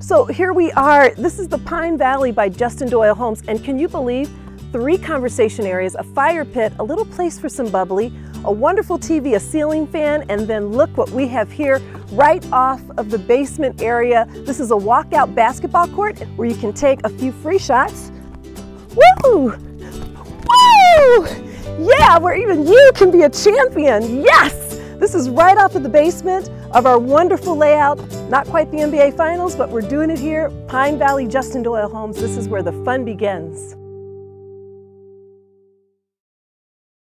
So here we are. This is the Pine Valley by Justin Doyle Homes. And can you believe three conversation areas, a fire pit, a little place for some bubbly, a wonderful TV, a ceiling fan, and then look what we have here right off of the basement area. This is a walkout basketball court where you can take a few free shots. Woo! Woo! Yeah, where even you can be a champion. Yes! This is right off of the basement of our wonderful layout. Not quite the NBA Finals, but we're doing it here. Pine Valley Justin Doyle Homes. This is where the fun begins.